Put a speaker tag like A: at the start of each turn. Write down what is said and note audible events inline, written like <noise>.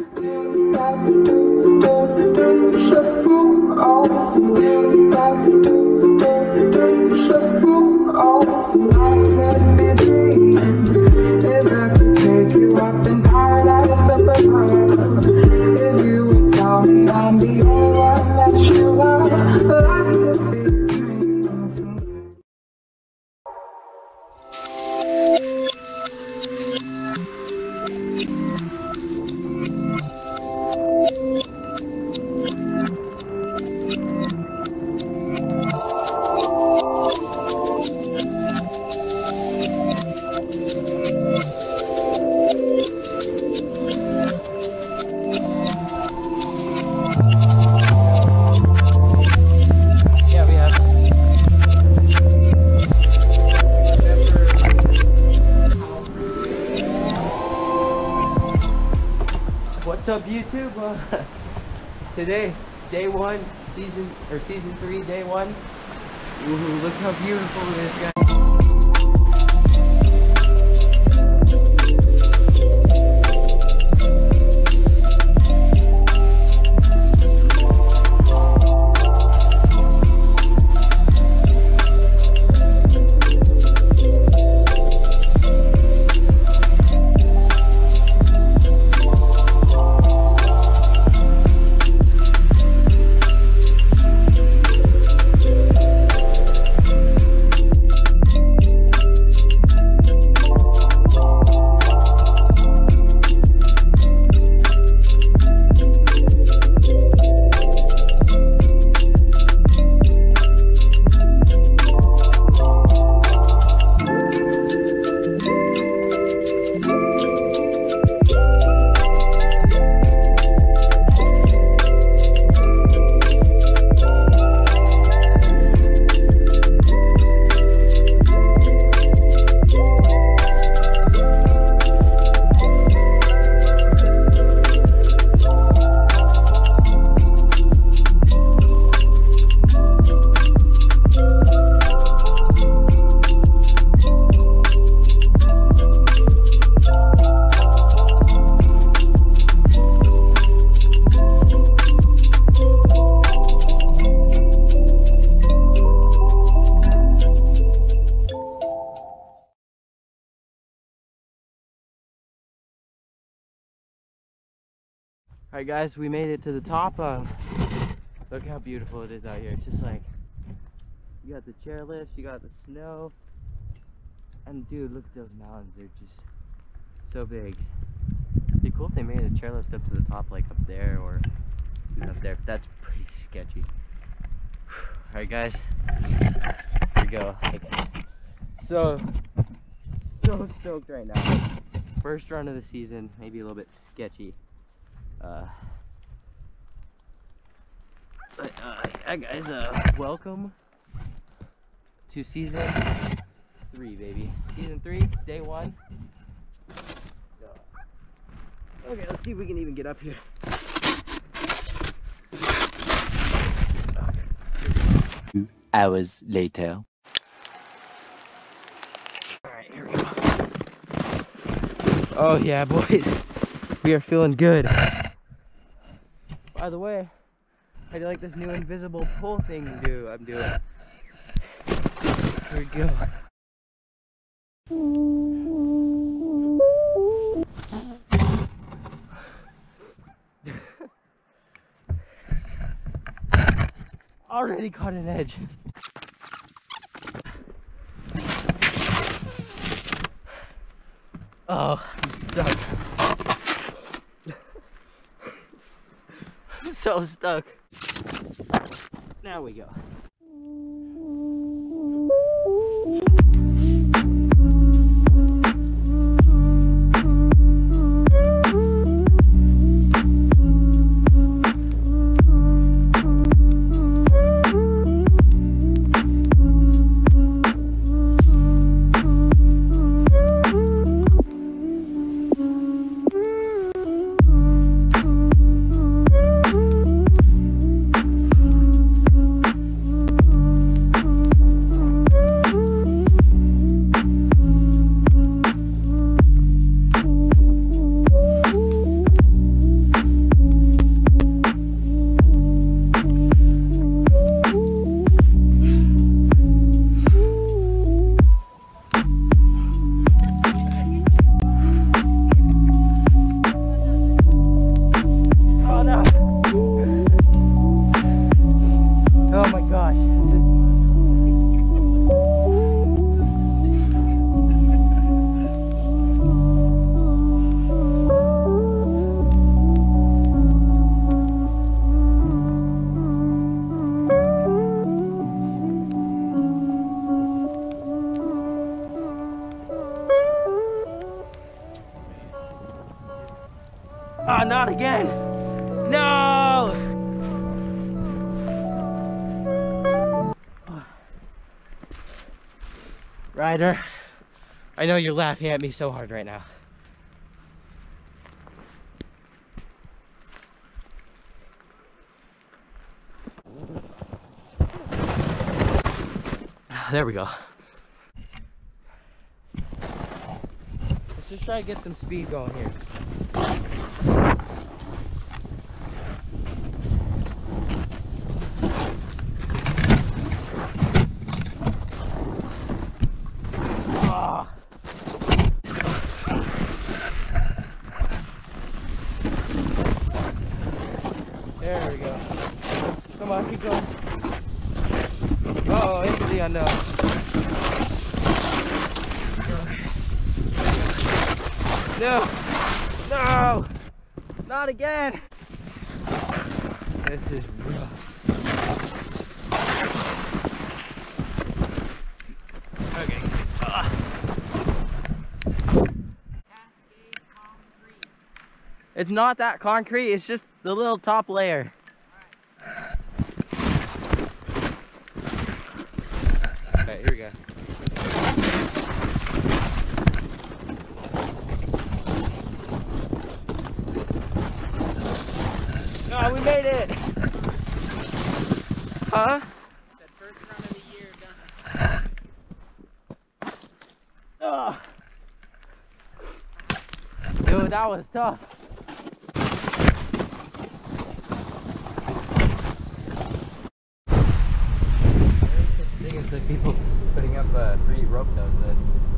A: If
B: What's up, YouTube? Uh, <laughs> today, day one, season or season three, day one. Ooh, look how beautiful this guy. All right, guys, we made it to the top. Uh, look how beautiful it is out here. It's just like you got the chairlift, you got the snow, and dude, look at those mountains. They're just so big. It'd be cool if they made a chairlift up to the top, like up there or up there. That's pretty sketchy. <sighs> All right, guys, here we go. Like, so, so stoked right now. First run of the season, maybe a little bit sketchy. Uh, but, uh, yeah, guys, uh, welcome to season three, baby. Season three, day one. Okay, let's see if we can even get up here.
C: Two hours later.
B: Alright, here we go. Oh, yeah, boys. We are feeling good. By the way, I like this new invisible pull thing do. I'm doing. Here we go. <laughs> Already caught an edge. Oh, I'm stuck. I'm so stuck. Now we go. Ah, not again! No! Ryder, I know you're laughing at me so hard right now. Ah, there we go. Let's just try to get some speed going here. There we go. Come on, keep going. Oh, into the unknown. No! No! Not again! This is rough. Okay. Ah. It's not that concrete, it's just the little top layer. Okay, here we go. No, we made it! Huh?
D: That first run of the year done.
B: Oh. Dude, that was tough. There's such thing as people putting up uh, free rope nose.
D: Yeah, I don't know that it's